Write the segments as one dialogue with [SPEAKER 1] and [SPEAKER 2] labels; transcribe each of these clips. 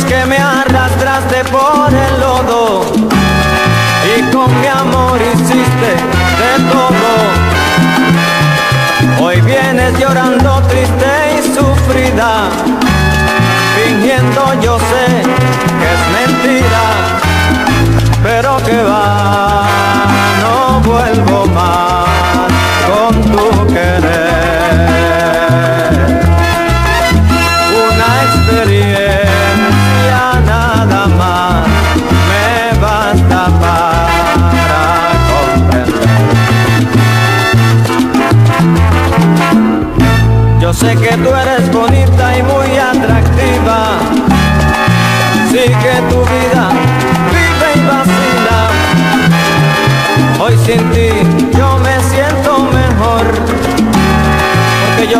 [SPEAKER 1] Después que me arrastraste por el lodo y con mi amor hiciste de todo. Hoy vienes llorando triste y sufrida, fingiendo yo sé que es mentira, pero que va,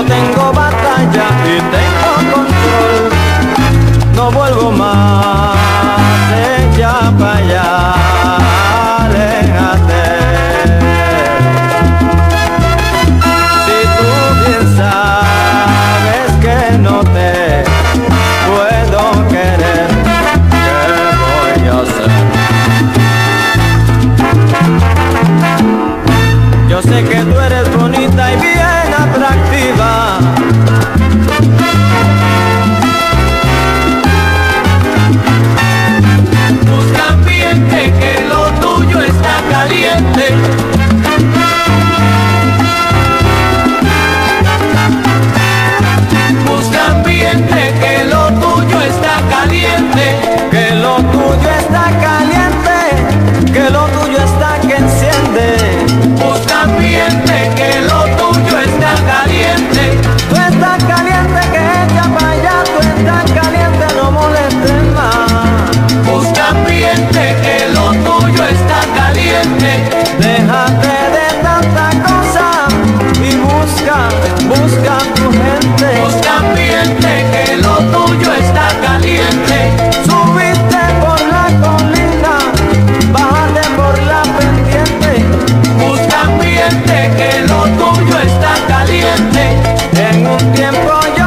[SPEAKER 1] yo tengo ningún tiempo